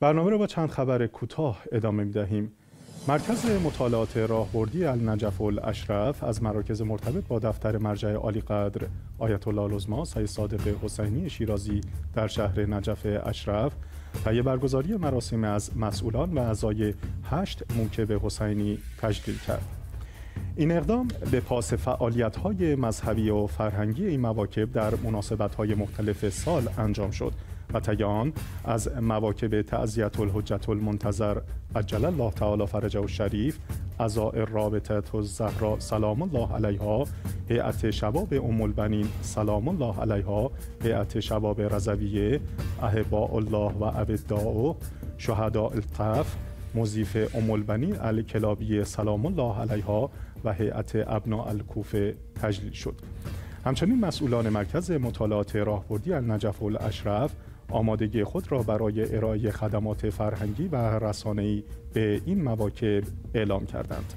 برنامه را با چند خبر کوتاه ادامه می دهیم. مرکز مطالعات راهبردی النجف الاشرف از مراکز مرتبط با دفتر مرجع عالی قدر آیت الله العظما سید صادق حسینی شیرازی در شهر نجف اشرف طی برگزاری مراسم از مسئولان و اعضای هشت موکب حسینی تجلیل کرد. این اقدام به پاس فعالیت های مذهبی و فرهنگی این مواکب در مناسبت های مختلف سال انجام شد و تیان از مواکب تعذیت الحجت المنتظر عجل الله تعالی فرجه و شریف ازائر رابطه الزهرا سلام الله علیها هیئت شباب ام البنین سلام الله علیها هیئت شباب رضویه احباء الله و ابداء شهداء القف مضیف ام البنین الکلابی سلام الله علیها و هیئت ابناء الکوفه تجلیل شد. همچنین مسئولان مرکز مطالعات راهبردی النجف الاشرف آمادگی خود را برای ارائه خدمات فرهنگی و رسانه‌ای به این مواکب اعلام کردند.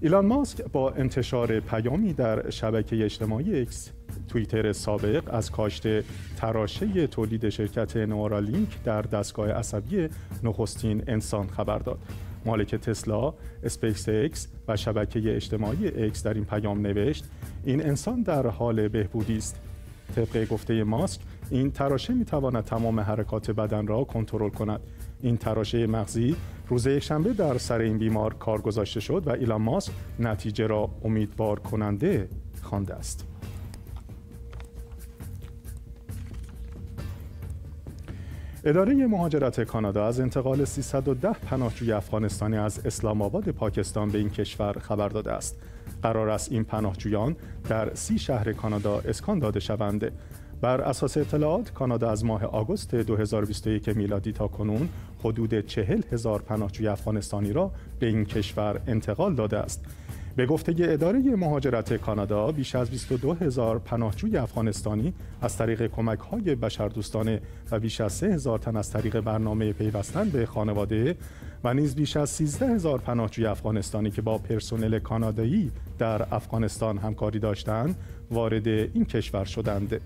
ایلان ماسک با انتشار پیامی در شبکه اجتماعی اکس توییتر سابق از کاشت تراشه تولید شرکت نورالینک در دستگاه عصبی نخستین انسان خبر داد. مالک تسلا، اسپیس اکس و شبکه اجتماعی اکس در این پیام نوشت این انسان در حال بهبودی است. طبق گفته ماسک این تراشه می تواند تمام حرکات بدن را کنترل کند. این تراشه مغزی روز یکشنبه در سر این بیمار کار گذاشته شد و ایلان ماسک نتیجه را امیدوار کننده خوانده است. اداره مهاجرت کانادا از انتقال 310 پناهجوی افغانستانی از اسلام آباد پاکستان به این کشور خبر داده است. قرار است این پناهجویان در سی شهر کانادا اسکان داده شوند. بر اساس اطلاعات کانادا از ماه آگوست 2021 میلادی تا کنون حدود چهل هزار پناهجوی افغانستانی را به این کشور انتقال داده است. به گفته اداره مهاجرت کانادا بیش از 22 هزار پناهجوی افغانستانی از طریق کمک های بشردوستانه و بیش از 3 هزار تن از طریق برنامه پیوستن به خانواده و نیز بیش از 13 هزار پناهجوی افغانستانی که با پرسنل کانادایی در افغانستان همکاری داشتند وارد این کشور شدند.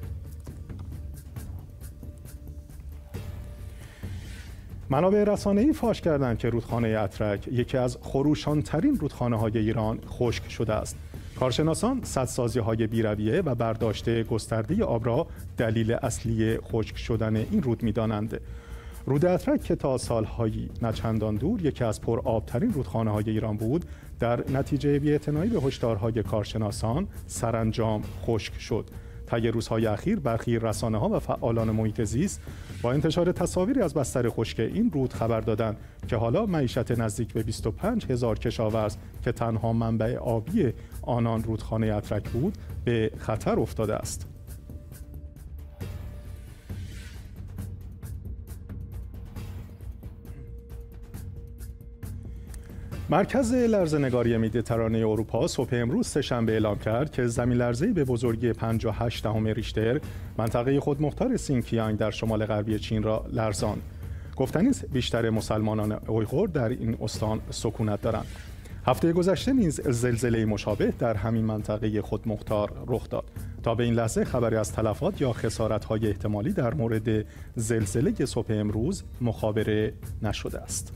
منابع رسانه‌ای فاش کردند که رودخانه اترک یکی از خروشانترین رودخانه های ایران خشک شده است. کارشناسان سدسازی های بیرویه و برداشت گسترده آب را دلیل اصلی خشک شدن این رود می‌دانند. رود اترک که تا سالهایی نچندان دور یکی از پر آبترین رودخانه های ایران بود در نتیجه بی‌اعتنایی به هشدارهای کارشناسان سرانجام خشک شد. طی روزهای اخیر برخی رسانه ها و فعالان محیط زیست با انتشار تصاویری از بستر خشک این رود خبر دادند که حالا معیشت نزدیک به 25 هزار کشاورز که تنها منبع آبی آنان رودخانه اترک بود به خطر افتاده است. مرکز لرزه‌نگاری مدیترانه اروپا صبح امروز سهشنبه اعلام کرد که زمین لرزه‌ای به بزرگی 58 دهم ریشتر منطقه خودمختار سینکیانگ در شمال غربی چین را لرزان. گفتنی بیشتر مسلمانان اویغور در این استان سکونت دارند. هفته گذشته نیز زلزله مشابه در همین منطقه خودمختار رخ داد. تا به این لحظه خبری از تلفات یا خسارت‌های احتمالی در مورد زلزله صبح امروز مخابره نشده است.